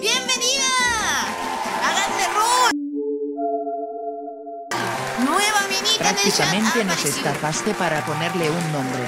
¡Bienvenida! ¡Háganme rol! Nueva minita en el chat. Prácticamente nos estafaste para ponerle un nombre.